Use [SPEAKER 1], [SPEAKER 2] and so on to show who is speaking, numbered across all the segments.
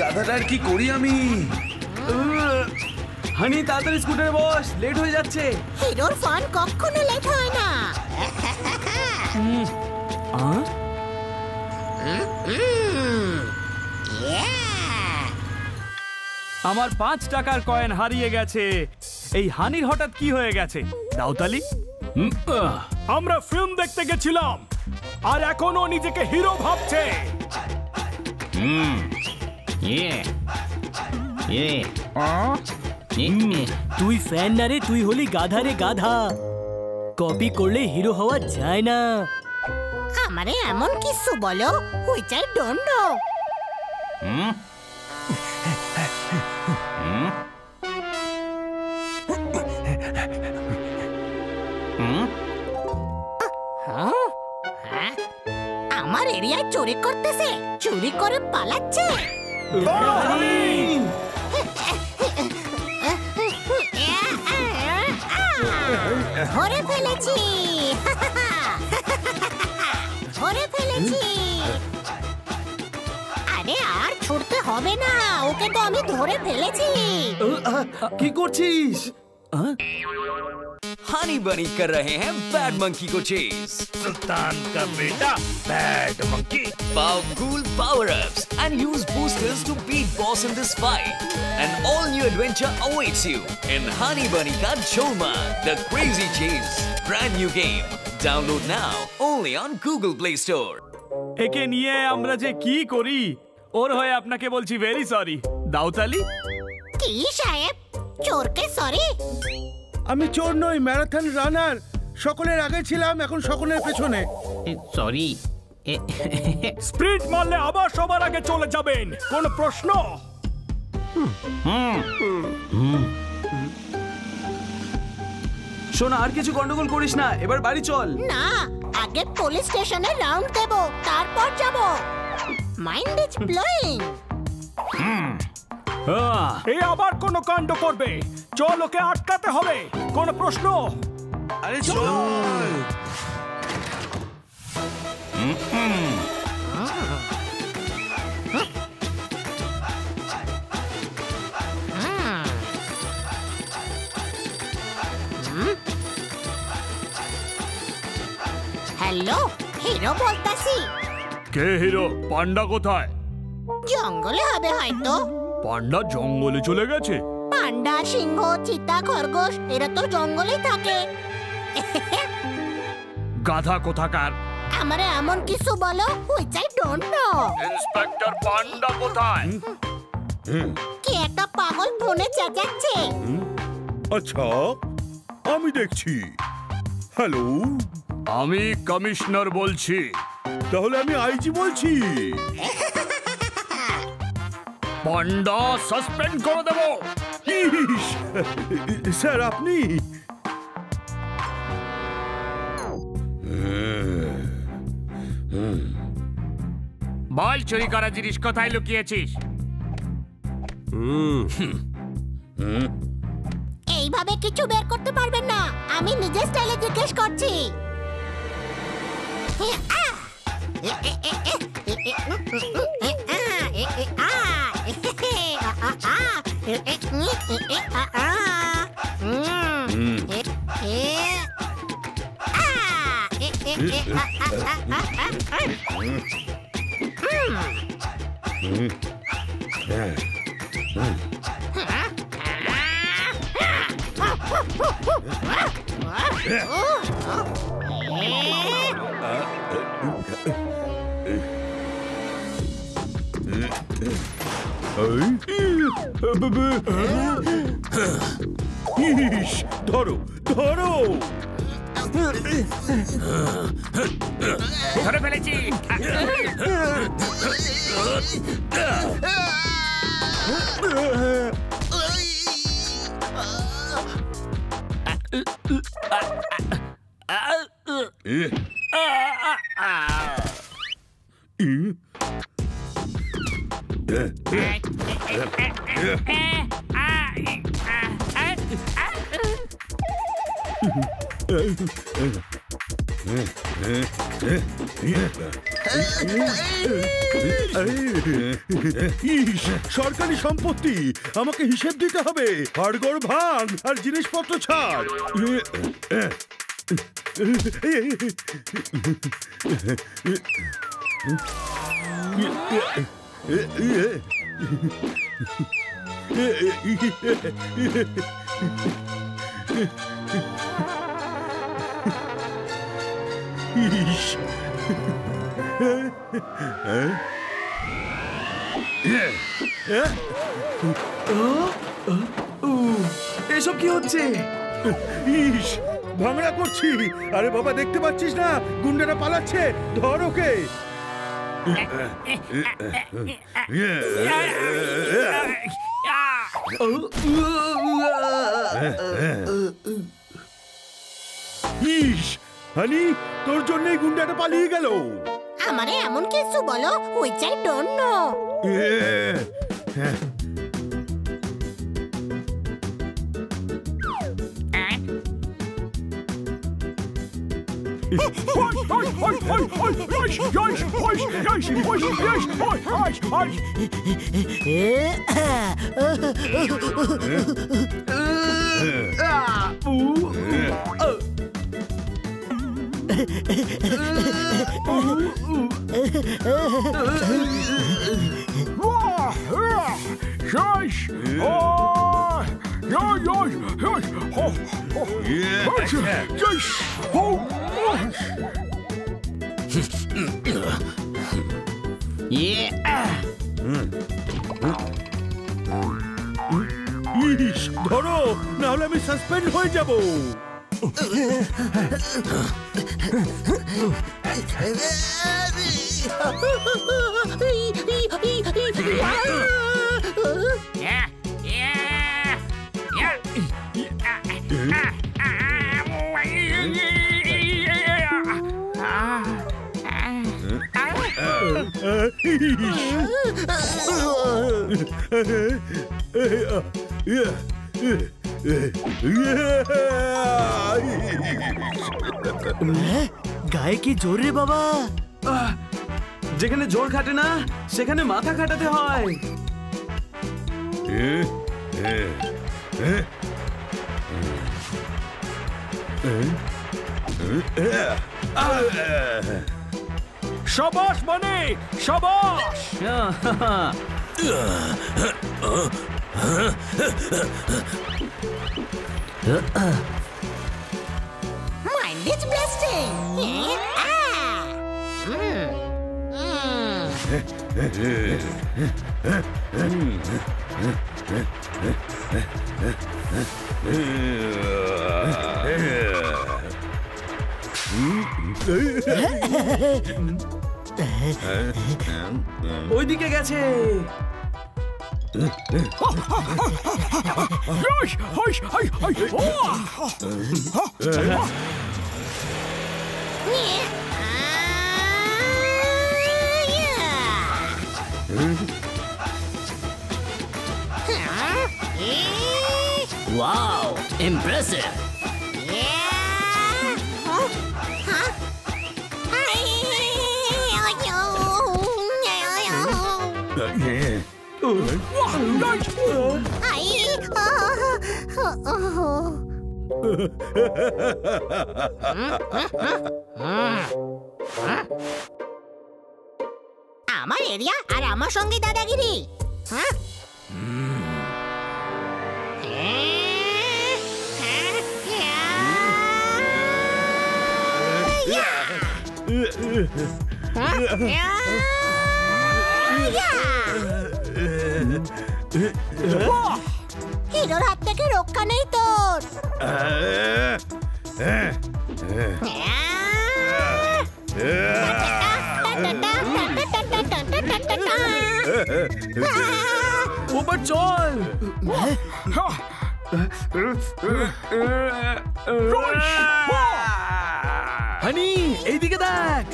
[SPEAKER 1] গাধাটার কি করি আমি?
[SPEAKER 2] হানি তাড়াতাড়ি স্কুটারে বস লেট হয়ে যাচ্ছে।
[SPEAKER 3] হিরোর ফান কখনো লেট হয় না।
[SPEAKER 2] আমার পাঁচ টাকার কয়েন হারিয়ে গেছে। এই হানির হঠাৎ কি হয়ে গেছে? দাউতালি
[SPEAKER 4] আমরা ফিল্ম দেখতে গেছিলাম। আর এখনও নিজেকে হিরো ভাবছে।
[SPEAKER 5] তুই ফ্যান না রে তুই হলি গাধা রে গাধা। কপি করলে হিরো হওয়া যায় না।
[SPEAKER 3] আমারে এমন কিছু বলো উইচ আই ডোন্ট নো আমার এরিয়ায় চুরি করতেছে। চুরি করে পালাচ্ছে। ধরে ফেলেছি। ধরে ফেলেছি। আরে আর ছুটতে হবে না। ওকে তো আমি ধরে ফেলেছি।
[SPEAKER 2] কি করছিস?
[SPEAKER 6] हनी बनी कर रहे हैं बैड मंकी को चेस
[SPEAKER 4] सुल्तान का बेटा bad monkey
[SPEAKER 6] Powerful power ups and use boosters to beat boss in this fight. An all new adventure awaits you in Honey Bunny Ka Cholma, the crazy chase. Brand new game. Download now only on Google Play Store.
[SPEAKER 2] একে নিয়ে আমরা যে কি করি ওর হয়ে আপনাকে বলছি very sorry দাউতালি
[SPEAKER 3] কি সাহেব চোরকে সরি
[SPEAKER 7] আমি চোর নই ম্যারাথন রানার। সকলের আগে ছিলাম এখন সকলের পেছনে।
[SPEAKER 8] সরি।
[SPEAKER 4] স্প্রিন্ট মারলে আবার সবার আগে চলে যাবেন কোন প্রশ্ন?
[SPEAKER 2] শোনা আর কিছু গন্ডগোল করিস না এবার বাড়ি চল।
[SPEAKER 3] না আগে পুলিশ স্টেশনে রাউন্ড দেব তারপর যাব। মাইন্ড ইজ ব্লোয়িং
[SPEAKER 2] আহ,
[SPEAKER 4] এই আবার কোন কাণ্ড করবে? চল ওকে আটকাতে হবে। কোন প্রশ্ন?
[SPEAKER 1] আরে চল।
[SPEAKER 3] হ্যালো হিরো বলতাছি।
[SPEAKER 4] কে হিরো? পান্ডা কোথায়?
[SPEAKER 3] জঙ্গলে হবে হয়তো।
[SPEAKER 4] পান্ডা জঙ্গলে চলে গেছে।
[SPEAKER 3] পান্ডা সিংহ চিতা খরগোশ এরা তো জঙ্গলেই থাকে।
[SPEAKER 4] গাধা কোথাকার?
[SPEAKER 3] আমারে এমন কিছু বলো which I don't know
[SPEAKER 4] inspector Panda কোথায়?
[SPEAKER 3] কি একটা পাগল ফোনে চেঁচাচ্ছে।
[SPEAKER 7] আচ্ছা আমি দেখছি। হ্যালো?
[SPEAKER 4] আমি কমিশনার বলছি।
[SPEAKER 7] তাহলে আমি আইজি বলছি।
[SPEAKER 4] পান্ডা সাসপেন্ড করে দেবো।
[SPEAKER 7] স্যার আপনি?
[SPEAKER 4] বল চুরি করা জিনিস কোথায় লুকিয়েছিস?
[SPEAKER 3] এইভাবে কিছু বের করতে পারবেন না। আমি নিজে স্টাইলে জিজ্ঞেস করছি।
[SPEAKER 7] Ấy ইস ধরো ধরো
[SPEAKER 4] ধরে ফেলেছি
[SPEAKER 7] Yeah. সরকারি সম্পত্তি আমাকে হিসেব দিতে হবে। হাড়গড় ভান আর জিনিসপত্র ছাড়। এ ইস
[SPEAKER 1] এসব কি হচ্ছে?
[SPEAKER 7] ইস, ভাঙড়া করছি। আরে বাবা, দেখতে পাচ্ছিস না? গুন্ডারা পালাচ্ছে। ধর ওকে। ইস হানি তোর জন্যই গুন্ডাটা পালিয়ে গেল।
[SPEAKER 3] আমারে এমন কিছু বলো which I don't know Joyce! Oh! Joyce! Joyce! Oh! Oh! Yes! Yes! Oh!
[SPEAKER 7] ইস ধরো নাহলে আমি সাসপেন্ড হয়ে যাব
[SPEAKER 5] গায়ে কি জোর রে বাবা
[SPEAKER 1] যেখানে জোর খাটে না সেখানে মাথা খাটাতে হয়
[SPEAKER 4] সাবাস মানে সাবাস
[SPEAKER 3] মাইন্ড ইজ ব্লাস্টিং
[SPEAKER 1] ওইদিকে গেছে
[SPEAKER 5] ওয়াও ইমপ্রেসিভ
[SPEAKER 3] আমার এরিয়া আর আমার সঙ্গে দাদাগিরি। হ্যাঁ? হিরোর হাত থেকে রক্ষা নেই তোর
[SPEAKER 1] ওপর চল হানি এইদিকে দেখ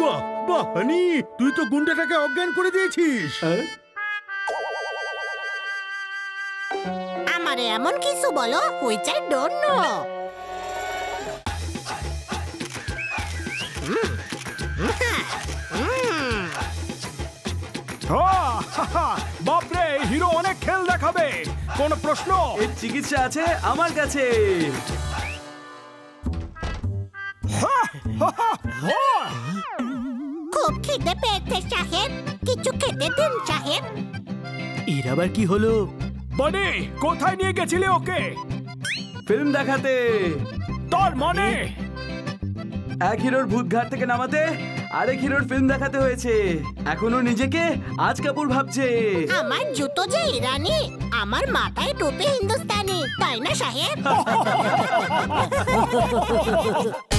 [SPEAKER 7] বাহ বাহ হানি তুই তো গুন্ডাটাকে অজ্ঞান করে দিয়েছিস
[SPEAKER 3] আমারে এমন কিছু বলো হুইচ আই ডোন্ট নো
[SPEAKER 4] বাপরে হিরো অনেক খেল দেখাবে। কোন প্রশ্ন?
[SPEAKER 1] এর চিকিৎসা আছে আমার কাছে।
[SPEAKER 3] খুব খিদে পেয়েছে সাহেব। কিছু খেতে দিন সাহেব।
[SPEAKER 5] এর আবার কি হলো?
[SPEAKER 4] বনি কোথায় নিয়ে গেছিলে ওকে?
[SPEAKER 1] ফিল্ম দেখাতে।
[SPEAKER 4] তার মানে?
[SPEAKER 1] এক হিরোর ভূত ঘাট থেকে নামাতে আরেক হিরোর ফিল্ম দেখাতে হয়েছে। এখনও নিজেকে আজ কাপুর ভাবছে।
[SPEAKER 3] আমার জুতো যে ইরানি আমার মাথায় টোপে হিন্দুস্তানি তাই না সাহেব?